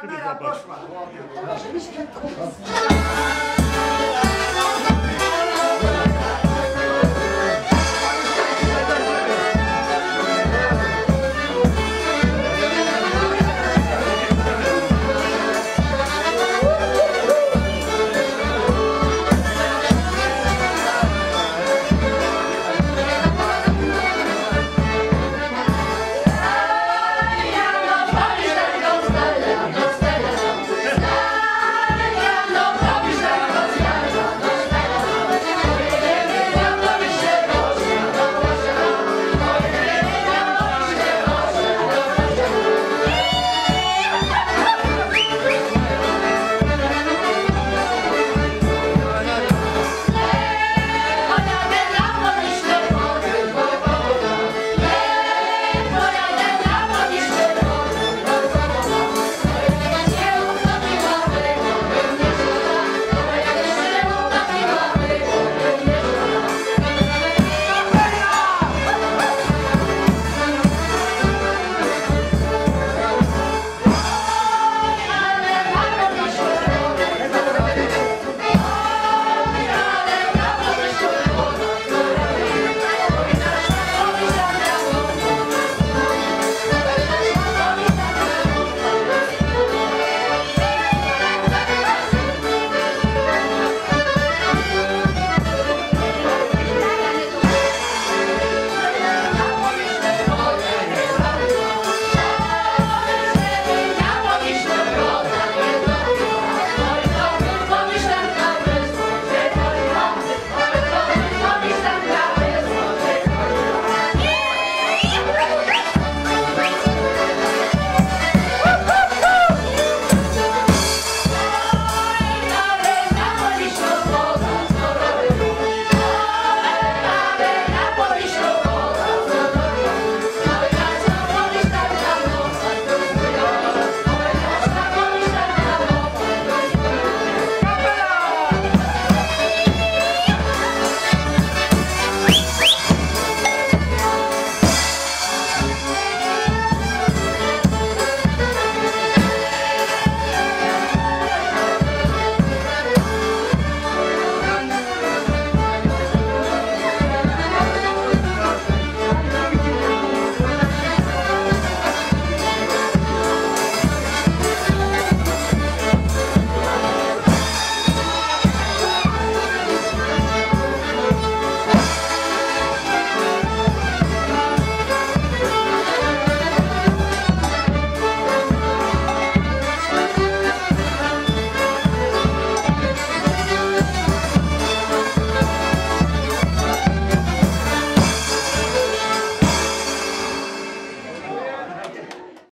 Kamera zobacz. poszła. Zobaczyliśmy.